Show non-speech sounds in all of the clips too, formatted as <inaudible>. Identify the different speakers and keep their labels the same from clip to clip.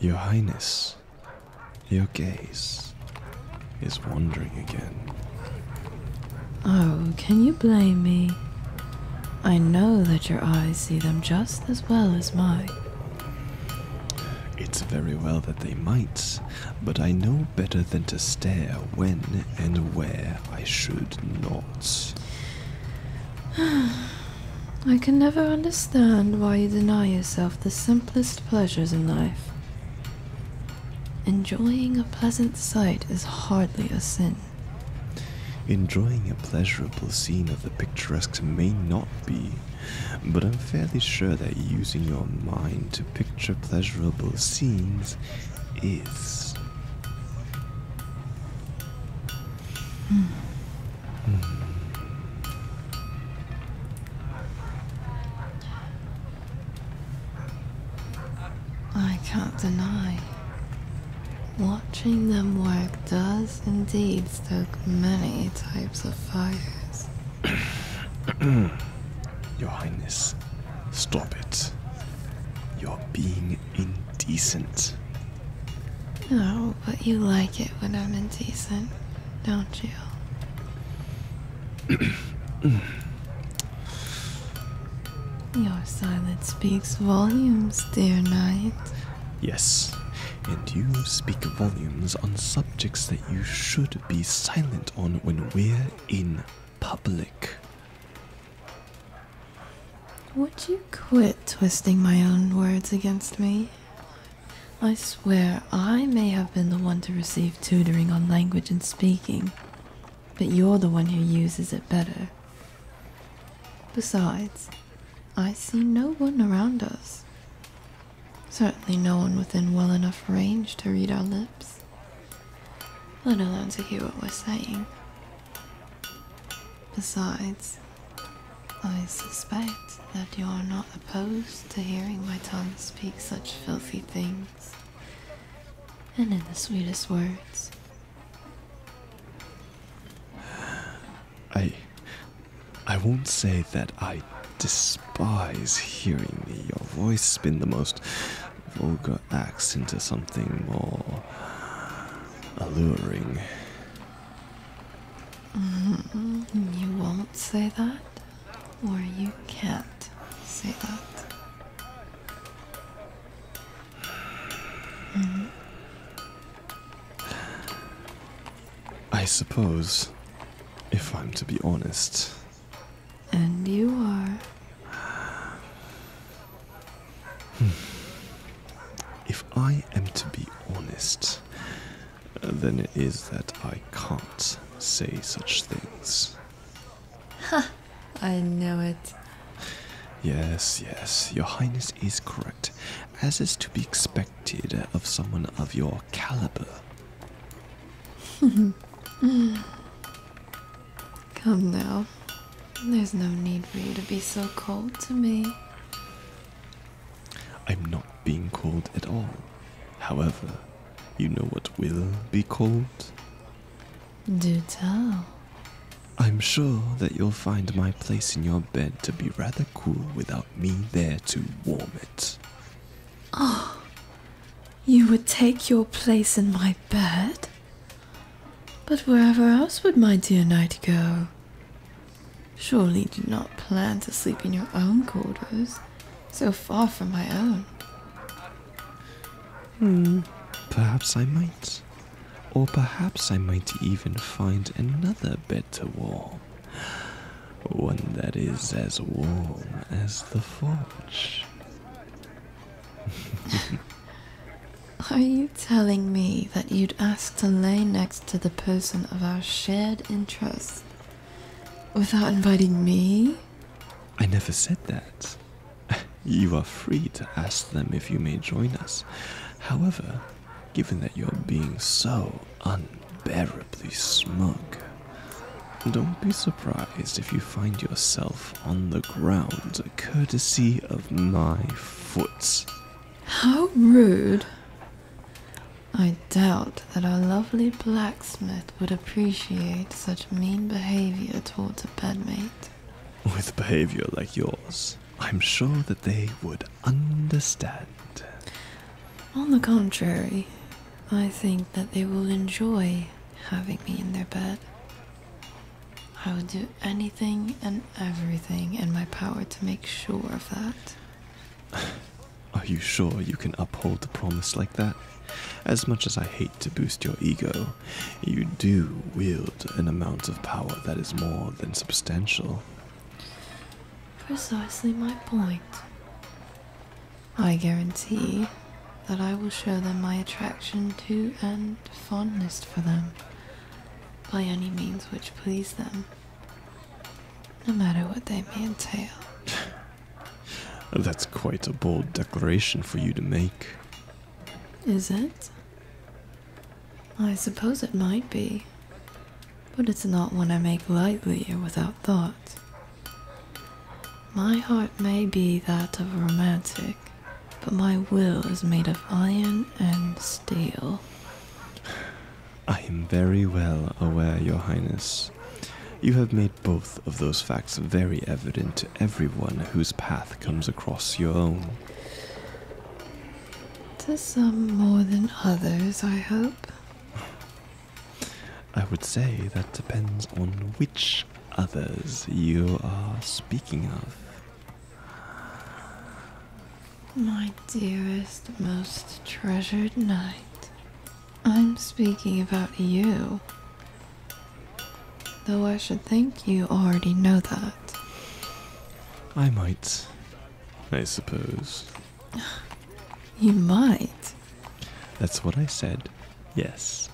Speaker 1: Your Highness, your gaze is wandering again.
Speaker 2: Oh, can you blame me? I know that your eyes see them just as well as mine.
Speaker 1: It's very well that they might, but I know better than to stare when and where I should not. <sighs>
Speaker 2: I can never understand why you deny yourself the simplest pleasures in life. Enjoying a pleasant sight is hardly a sin.
Speaker 1: Enjoying a pleasurable scene of the picturesque may not be, but I'm fairly sure that using your mind to picture pleasurable scenes is.
Speaker 2: I <clears throat>
Speaker 1: Your Highness, stop it. You're being indecent.
Speaker 2: Oh, but you like it when I'm indecent, don't you? <clears throat> Your silence speaks volumes, dear knight.
Speaker 1: Yes, and you speak volumes on subjects that you should be silent on when we're in public.
Speaker 2: Would you quit twisting my own words against me? I swear I may have been the one to receive tutoring on language and speaking, but you're the one who uses it better. Besides, I see no one around us. Certainly no one within well enough range to read our lips, let alone to hear what we're saying. Besides, I suspect that you're not opposed to hearing my tongue speak such filthy things, and in the sweetest words.
Speaker 1: I. I won't say that I despise hearing me. your voice spin the most vulgar acts into something more alluring. Mm-hmm.
Speaker 2: You won't say that, or you can't say that. Mm-hmm.
Speaker 1: I suppose, if I'm to be honest,
Speaker 2: And you are. Hmm.
Speaker 1: if I am to be honest, then it is that I can't say such things.
Speaker 2: I know it.
Speaker 1: Yes, yes, your highness is correct, as is to be expected of someone of your caliber. <laughs>
Speaker 2: Come now. There's no need for you to be so cold to me.
Speaker 1: I'm not being cold at all. However, you know what will be cold?
Speaker 2: Do tell.
Speaker 1: I'm sure that you'll find my place in your bed to be rather cool without me there to warm it.
Speaker 2: Oh, you would take your place in my bed? But wherever else would my dear knight go? Surely you do not plan to sleep in your own quarters, so far from my own.
Speaker 1: Hmm, perhaps I might. Or perhaps I might even find another bed to warm. One that is as warm as the forge. <laughs>
Speaker 2: Are you telling me that you'd ask to lay next to the person of our shared interest without inviting me?
Speaker 1: I never said that. <laughs> You are free to ask them if you may join us. However, given that you're being so unbearably smug, don't be surprised if you find yourself on the ground courtesy of my foot.
Speaker 2: How rude. I doubt that our lovely blacksmith would appreciate such mean behavior towards a bedmate.
Speaker 1: With behavior like yours, I'm sure that they would understand.
Speaker 2: On the contrary, I think that they will enjoy having me in their bed. I would do anything and everything in my power to make sure of that. <sighs>
Speaker 1: Are you sure you can uphold a promise like that? As much as I hate to boost your ego, you do wield an amount of power that is more than substantial.
Speaker 2: Precisely my point. I guarantee that I will show them my attraction to and fondness for them by any means which please them, no matter what they may entail. <laughs>
Speaker 1: Oh, that's quite a bold declaration for you to make.
Speaker 2: Is it? I suppose it might be, but it's not one I make lightly or without thought. My heart may be that of a romantic, but my will is made of iron and steel.
Speaker 1: I am very well aware, Your Highness. You have made both of those facts very evident to everyone whose path comes across your own.
Speaker 2: To some more than others, I hope.
Speaker 1: I would say that depends on which others you are speaking of.
Speaker 2: My dearest, most treasured knight. I'm speaking about you. Though I should think you already know that.
Speaker 1: I might, I suppose. <sighs>
Speaker 2: You might.
Speaker 1: That's what I said. Yes,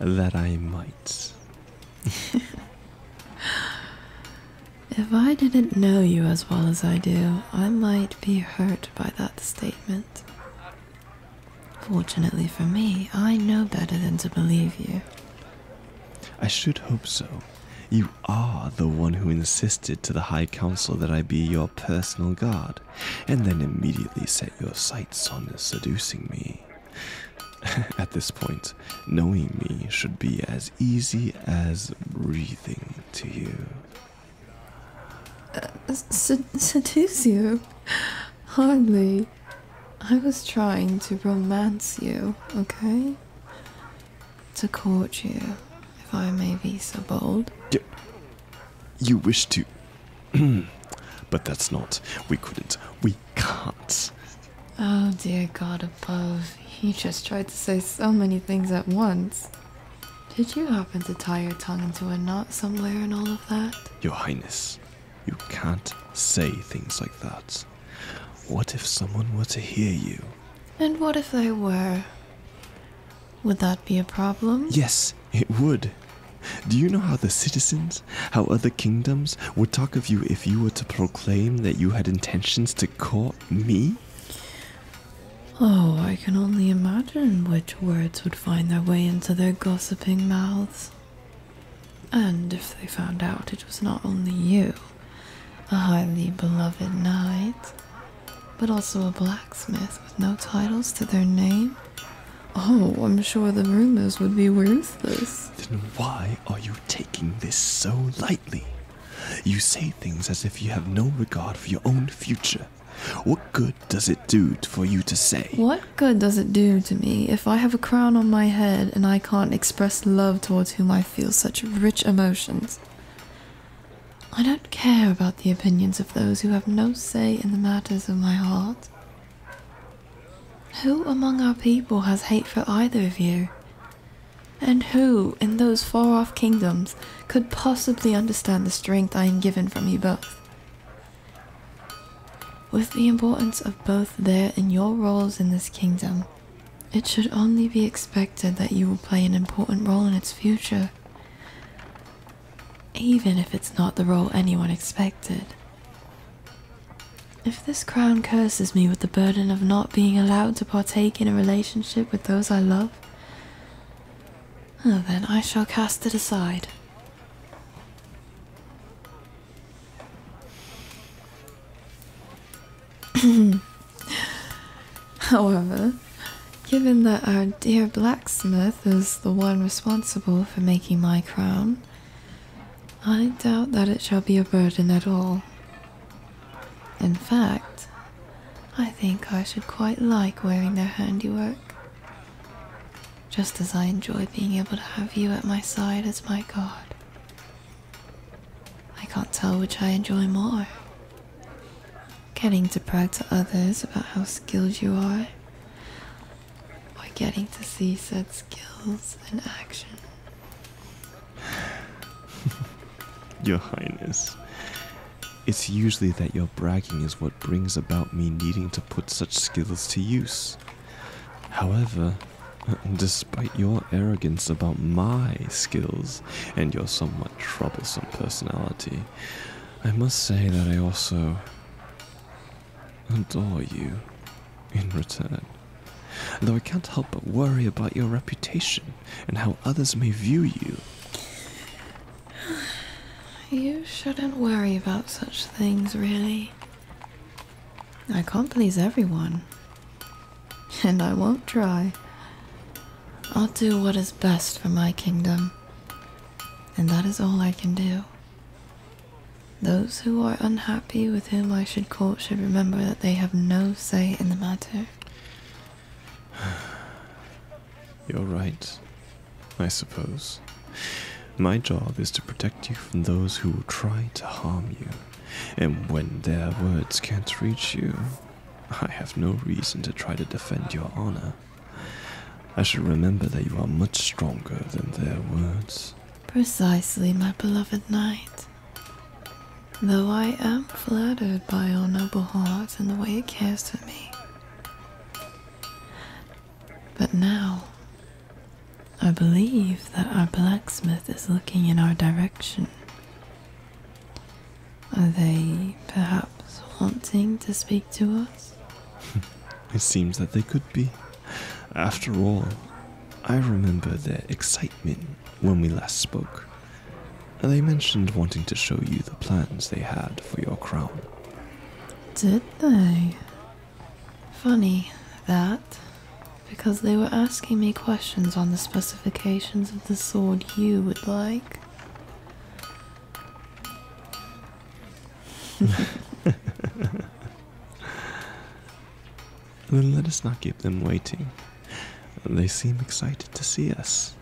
Speaker 1: that I might. <laughs>
Speaker 2: If I didn't know you as well as I do, I might be hurt by that statement. Fortunately for me, I know better than to believe you.
Speaker 1: I should hope so. You are the one who insisted to the High Council that I be your personal guard, and then immediately set your sights on seducing me. <laughs> At this point, knowing me should be as easy as breathing to you.
Speaker 2: Sed- seduce you? Hardly. I was trying to romance you, okay? To court you, if I may be so bold.
Speaker 1: You wish to. <clears throat> but that's not. We couldn't. We can't.
Speaker 2: Oh, dear God above. You just tried to say so many things at once. Did you happen to tie your tongue into a knot somewhere in all of that?
Speaker 1: Your Highness, you can't say things like that. What if someone were to hear you?
Speaker 2: And what if they were? Would that be a problem?
Speaker 1: Yes, it would. Do you know how the citizens, how other kingdoms would talk of you if you were to proclaim that you had intentions to court me?
Speaker 2: Oh, I can only imagine which words would find their way into their gossiping mouths. And if they found out it was not only you, a highly beloved knight, but also a blacksmith with no titles to their name, oh, I'm sure the rumors would be ruthless.
Speaker 1: Then why are you taking this so lightly? You say things as if you have no regard for your own future. What good does it do for you to say?
Speaker 2: What good does it do to me if I have a crown on my head and I can't express love towards whom I feel such rich emotions? I don't care about the opinions of those who have no say in the matters of my heart. Who among our people has hate for either of you? And who, in those far off kingdoms, could possibly understand the strength I am given from you both? With the importance of both there in your roles in this kingdom, it should only be expected that you will play an important role in its future, even if it's not the role anyone expected. If this crown curses me with the burden of not being allowed to partake in a relationship with those I love, well, then I shall cast it aside. <clears throat> However, given that our dear blacksmith is the one responsible for making my crown, I doubt that it shall be a burden at all. In fact, I think I should quite like wearing their handiwork. Just as I enjoy being able to have you at my side as my guard. I can't tell which I enjoy more. Getting to brag to others about how skilled you are, or getting to see said skills in action.
Speaker 1: Your Highness, it's usually that your bragging is what brings about me needing to put such skills to use. However, <laughs> despite your arrogance about my skills and your somewhat troublesome personality, I must say that I also adore you in return. Though I can't help but worry about your reputation and how others may view you.
Speaker 2: You shouldn't worry about such things, really. I can't please everyone. And I won't try. I'll do what is best for my kingdom. And that is all I can do. Those who are unhappy with whom I should court should remember that they have no say in the matter. <sighs>
Speaker 1: You're right, I suppose. My job is to protect you from those who try to harm you, and when their words can't reach you, I have no reason to try to defend your honor. I should remember that you are much stronger than their words.
Speaker 2: Precisely, my beloved knight. Though I am flattered by your noble heart and the way it cares for me. But now, I believe that our blacksmith is looking in our direction. Are they perhaps wanting to speak to us? <laughs>
Speaker 1: It seems that they could be. After all, I remember their excitement when we last spoke. They mentioned wanting to show you the plans they had for your crown.
Speaker 2: Did they? Funny that, because they were asking me questions on the specifications of the sword you would like. <laughs>
Speaker 1: Then let us not keep them waiting. They seem excited to see us,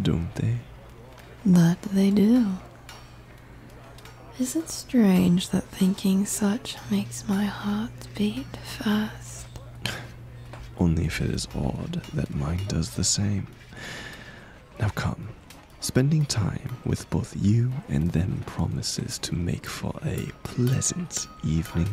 Speaker 1: don't they?
Speaker 2: That they do. Is it strange that thinking such makes my heart beat fast?
Speaker 1: Only if it is odd that mine does the same. Now come, spending time with both you and them promises to make for a pleasant evening.